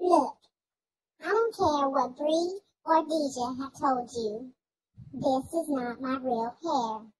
Look, I don't care what Bree or Deja have told you. This is not my real hair.